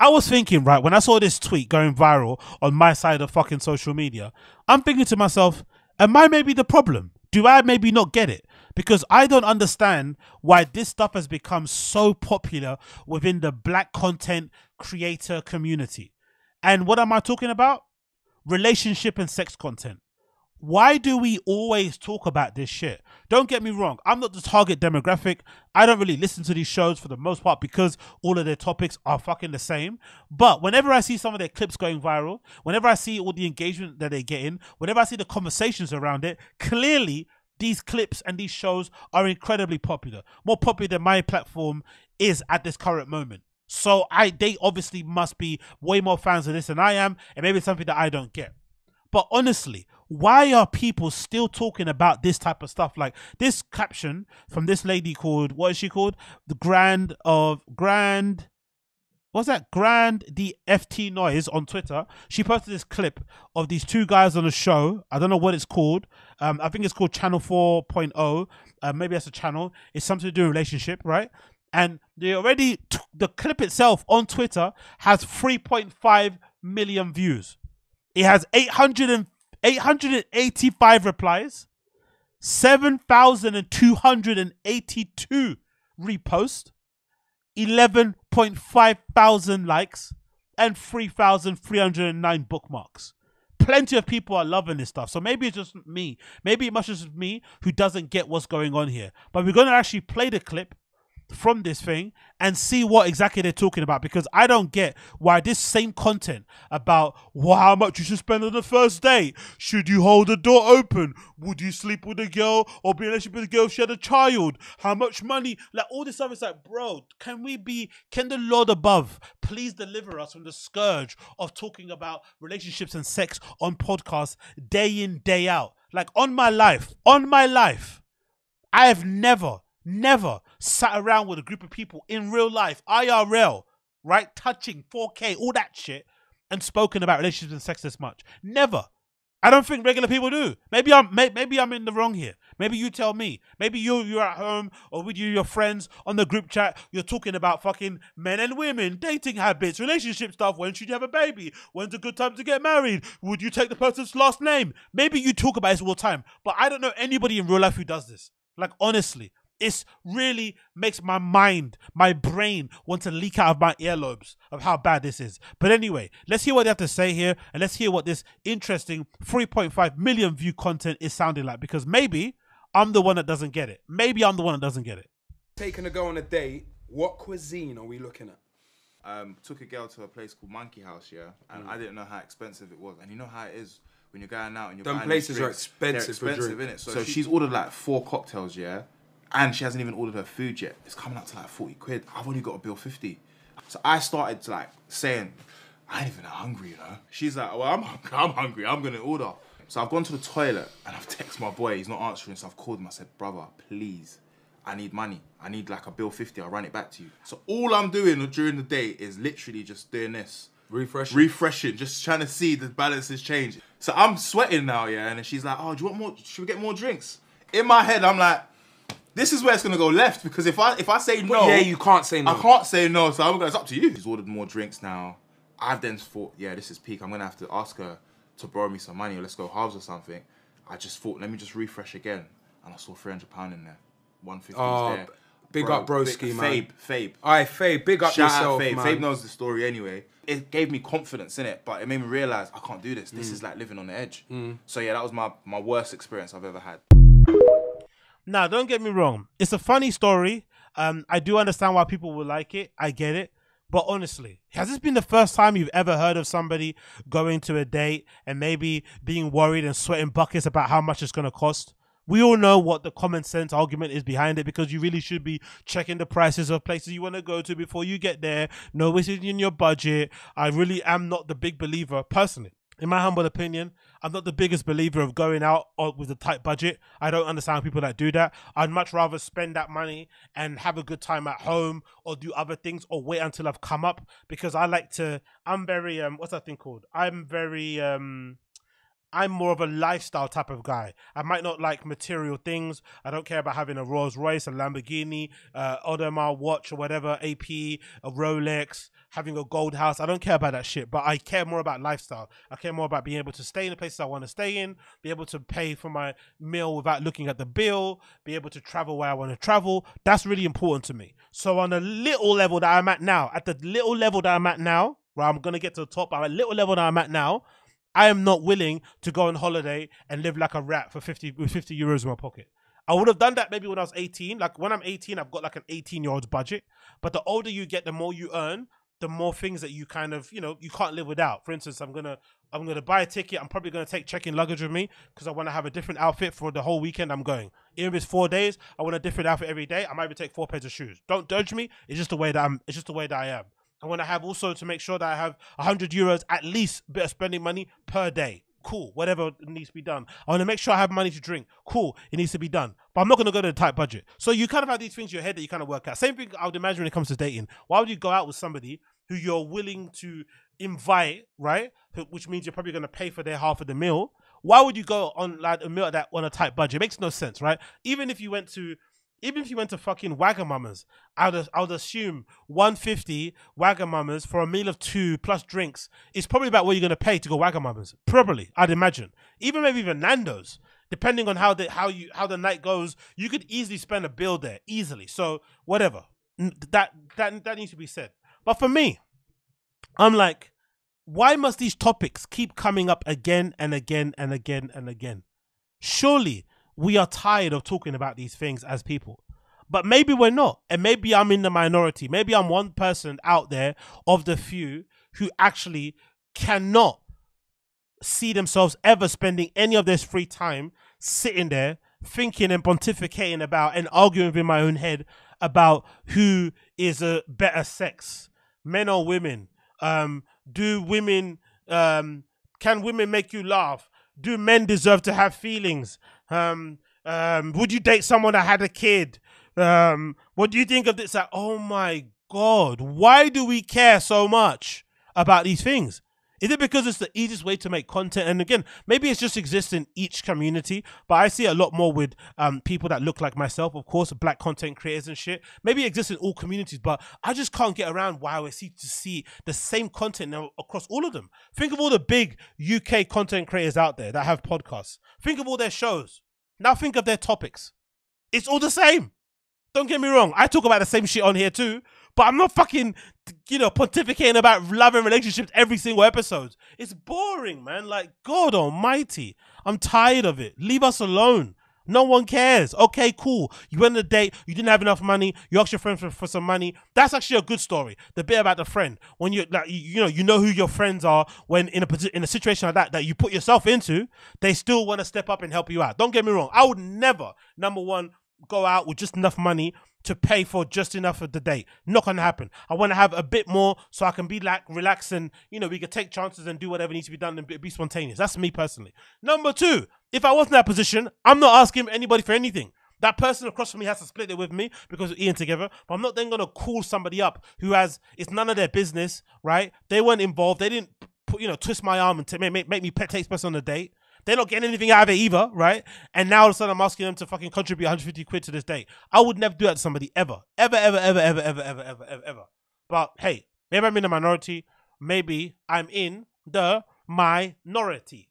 I was thinking, right, when I saw this tweet going viral on my side of fucking social media, I'm thinking to myself, am I maybe the problem? Do I maybe not get it? Because I don't understand why this stuff has become so popular within the black content creator community. And what am I talking about? Relationship and sex content why do we always talk about this shit? Don't get me wrong, I'm not the target demographic. I don't really listen to these shows for the most part because all of their topics are fucking the same. But whenever I see some of their clips going viral, whenever I see all the engagement that they get in, whenever I see the conversations around it, clearly these clips and these shows are incredibly popular. More popular than my platform is at this current moment. So I they obviously must be way more fans of this than I am, and maybe it's something that I don't get. But honestly, why are people still talking about this type of stuff? Like this caption from this lady called what is she called? The Grand of Grand. What's that? Grand the FT noise on Twitter. She posted this clip of these two guys on a show. I don't know what it's called. Um, I think it's called Channel 4.0. Uh, maybe that's a channel. It's something to do with relationship, right? And they already the clip itself on Twitter has 3.5 million views. It has 800 and 885 replies, 7,282 reposts, 11.5 thousand likes, and 3,309 bookmarks. Plenty of people are loving this stuff. So maybe it's just me. Maybe it must just me who doesn't get what's going on here. But we're going to actually play the clip from this thing and see what exactly they're talking about because I don't get why this same content about well, how much you should spend on the first date. Should you hold the door open? Would you sleep with a girl or be in a relationship with a girl if she had a child? How much money? Like all this stuff is like, bro, can we be can the Lord above please deliver us from the scourge of talking about relationships and sex on podcasts day in, day out? Like on my life, on my life, I have never never sat around with a group of people in real life, IRL, right? Touching 4K, all that shit, and spoken about relationships and sex this much. Never. I don't think regular people do. Maybe I'm may, maybe I'm in the wrong here. Maybe you tell me. Maybe you you're at home or with you your friends on the group chat. You're talking about fucking men and women, dating habits, relationship stuff. When should you have a baby? When's a good time to get married? Would you take the person's last name? Maybe you talk about this all the time. But I don't know anybody in real life who does this. Like honestly, it really makes my mind, my brain want to leak out of my earlobes of how bad this is. But anyway, let's hear what they have to say here and let's hear what this interesting 3.5 million view content is sounding like because maybe I'm the one that doesn't get it. Maybe I'm the one that doesn't get it. Taking a girl on a date, what cuisine are we looking at? Um, took a girl to a place called Monkey House, yeah, and I didn't know how expensive it was. And you know how it is when you're going out and you're Them buying places these are drinks, expensive for They're expensive, drink. innit? So, So she- she's ordered like four cocktails, yeah, and she hasn't even ordered her food yet. It's coming up to like forty quid. I've only got a bill fifty. So I started to like saying, I ain't even hungry, you know. She's like, well, I'm hungry. I'm hungry. I'm gonna order. So I've gone to the toilet and I've texted my boy. He's not answering. So I've called him. I said, brother, please. I need money. I need like a bill 50. I'll run it back to you. So all I'm doing during the day is literally just doing this. Refreshing. Refreshing, just trying to see the balances change. So I'm sweating now, yeah. And then she's like, oh, do you want more? Should we get more drinks? In my head, I'm like, this is where it's gonna go left because if I if I say no, yeah, you can't say no. I can't say no, so I'm gonna. It's up to you. She's ordered more drinks now. I've then thought, yeah, this is peak. I'm gonna have to ask her to borrow me some money or let's go halves or something. I just thought, let me just refresh again, and I saw 300 pound in there. 150 Oh, there. big up broski, man. Fabe, Fabe. Alright, Fabe, big up Shout yourself, out Fabe. man. Fabe knows the story anyway. It gave me confidence in it, but it made me realize I can't do this. Mm. This is like living on the edge. So yeah, that was my my worst experience I've ever had. Now, don't get me wrong. It's a funny story. Um, I do understand why people will like it. I get it. But honestly, has this been the first time you've ever heard of somebody going to a date and maybe being worried and sweating buckets about how much it's going to cost? We all know what the common sense argument is behind it because you really should be checking the prices of places you want to go to before you get there. Know what's in your budget. I really am not the big believer, personally. In my humble opinion, I'm not the biggest believer of going out with a tight budget. I don't understand people that do that. I'd much rather spend that money and have a good time at home or do other things or wait until I've come up because I like to. I'm very um, what's that thing called? I'm very um, I'm more of a lifestyle type of guy. I might not like material things. I don't care about having a Rolls Royce, a Lamborghini, uh, Audemars watch or whatever, AP, a Rolex, having a gold house. I don't care about that shit, but I care more about lifestyle. I care more about being able to stay in the places I want to stay in, be able to pay for my meal without looking at the bill, be able to travel where I want to travel. That's really important to me. So on a little level that I'm at now, at the little level that I'm at now, where I'm gonna get to the top, I'm at a little level that I'm at now. I am not willing to go on holiday and live like a rat for 50 with 50 euros in my pocket. I would have done that maybe when I was 18. Like when I'm 18, I've got like an 18 year old budget. But the older you get, the more you earn, the more things that you kind of, you know, you can't live without. For instance, I'm gonna I'm gonna buy a ticket. I'm probably gonna take check-in luggage with me because I want to have a different outfit for the whole weekend I'm going. Even if it's four days, I want a different outfit every day. I might even take four pairs of shoes. Don't judge me. It's just the way that I'm. It's just the way that I am. I want to have also to make sure that I have 100 euros at least bit of spending money per day. Cool, whatever needs to be done. I want to make sure I have money to drink. Cool, it needs to be done. But I'm not going to go to the tight budget. So you kind of have these things in your head that you kind of work out. Same thing I would imagine when it comes to dating. Why would you go out with somebody who you're willing to invite, right? Which means you're probably going to pay for their half of the meal. Why would you go on like a meal that on a tight budget? It makes no sense, right? Even if you went to even if you went to fucking Wagamama's, I would I would assume 150 Wagamama's for a meal of two plus drinks is probably about what you're gonna pay to go Wagamama's. Probably, I'd imagine. Even maybe even Nando's, depending on how the how you how the night goes, you could easily spend a bill there easily. So whatever, that that that needs to be said. But for me, I'm like, why must these topics keep coming up again and again and again and again? Surely we are tired of talking about these things as people. But maybe we're not. And maybe I'm in the minority. Maybe I'm one person out there of the few who actually cannot see themselves ever spending any of this free time sitting there thinking and pontificating about and arguing within my own head about who is a better sex, men or women. Um, do women um, can women make you laugh? Do men deserve to have feelings? Um, um, would you date someone that had a kid? Um, what do you think of this? Like, oh my god, why do we care so much about these things? Is it because it's the easiest way to make content? And again, maybe it's just exists in each community, but I see a lot more with um, people that look like myself, of course, black content creators and shit. Maybe it exists in all communities, but I just can't get around why I see to see the same content now across all of them. Think of all the big UK content creators out there that have podcasts. Think of all their shows. Now think of their topics. It's all the same. Don't get me wrong. I talk about the same shit on here too, but I'm not fucking, you know, pontificating about love and relationships every single episode. It's boring, man. Like, God almighty. I'm tired of it. Leave us alone. No one cares. Okay, cool. You went on a date, you didn't have enough money, you asked your friend for, for some money. That's actually a good story. The bit about the friend. When you like you, know, you know who your friends are when in a in a situation like that that you put yourself into, they still want to step up and help you out. Don't get me wrong. I would never, number one, go out with just enough money to pay for just enough of the date. Not gonna happen. I want to have a bit more so I can be like relaxed and you know we can take chances and do whatever needs to be done and be, spontaneous. That's me personally. Number two, if I was in that position, I'm not asking anybody for anything. That person across from me has to split it with me because we're eating together. But I'm not then gonna call somebody up who has it's none of their business, right? They weren't involved. They didn't put you know twist my arm and t- make, make, me take person on a date. They're not getting anything out of it either, right? And now all of a sudden I'm asking them to fucking contribute 150 quid to this date. I would never do that to somebody ever. Ever, ever, ever, ever, ever, ever, ever, ever, ever. But hey, maybe I'm in the minority. Maybe I'm in the minority.